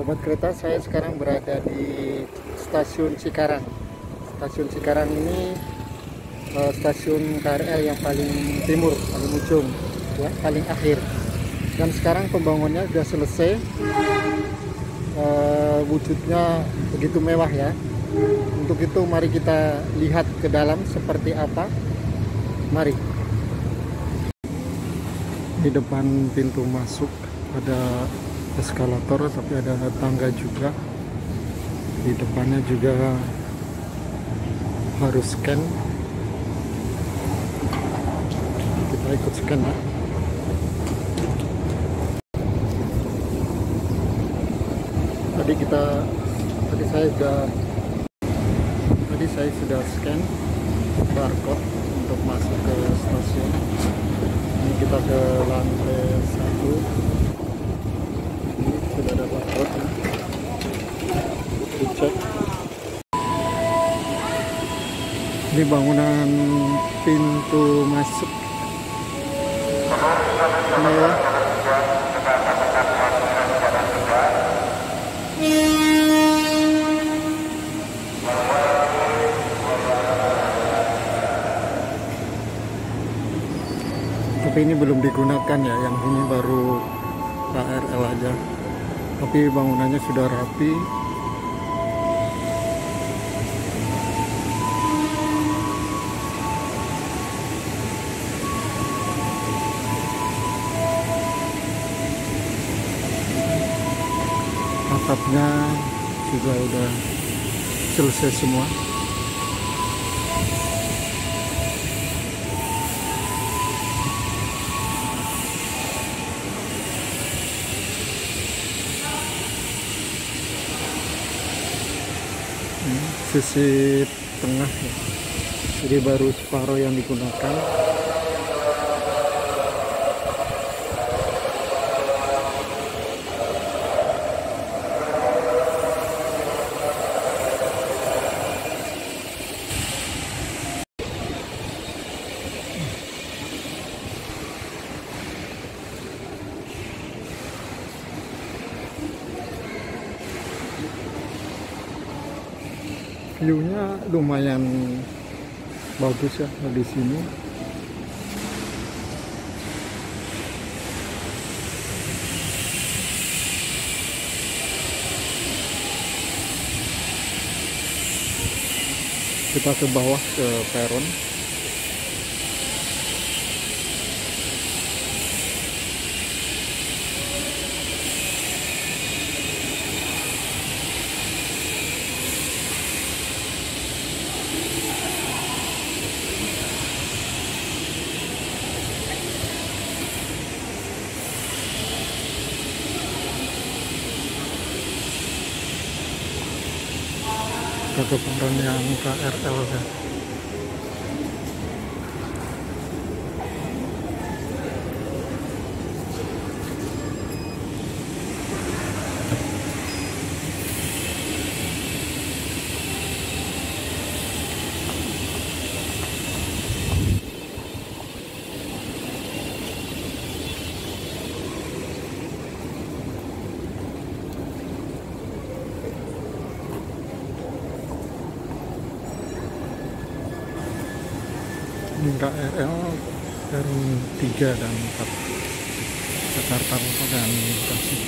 Sahabat kereta, saya sekarang berada di stasiun Cikarang. Stasiun Cikarang ini uh, stasiun KRL yang paling timur, paling ujung, ya, paling akhir. Dan sekarang pembangunannya sudah selesai. Uh, wujudnya begitu mewah ya. Untuk itu mari kita lihat ke dalam seperti apa. Mari. Di depan pintu masuk ada eskalator tapi ada tangga juga. Di depannya juga harus scan. Kita ikut scan ya tadi kita tadi saya sudah tadi saya sudah scan barcode untuk masuk ke stasiun. Ini kita ke lantai satu ini sudah ada ya. dicek ini bangunan pintu masuk mewah tapi ini belum digunakan ya yang ini baru KRL aja tapi bangunannya sudah rapi. Atapnya juga udah selesai semua sisi tengah ya. jadi baru separuh yang digunakan view-nya lumayan bagus ya di sini. Kita ke bawah ke peron ke peron yang KRL ya. Ini KRL peron 3 dan 4 Jakarta Kota dan Bekasi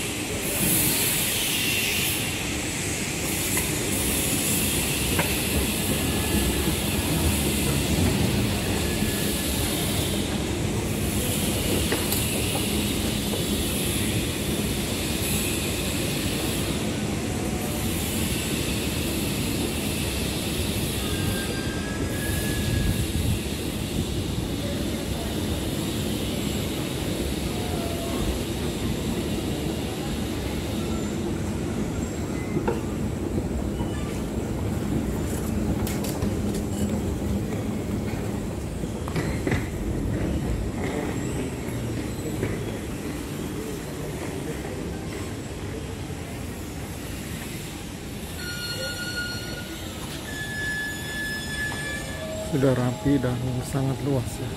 sudah rapi dan sangat luas ya.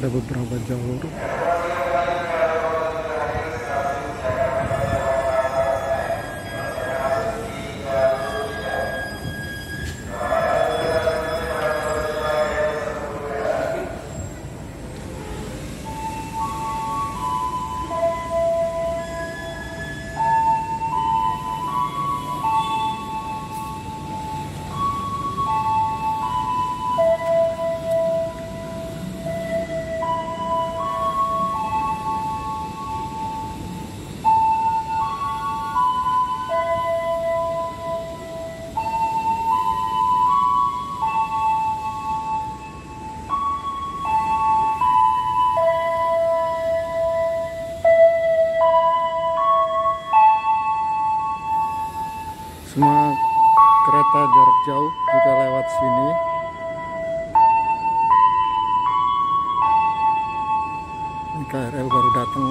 Ada beberapa jalur semua kereta jarak jauh juga lewat sini. Ini KRL baru datang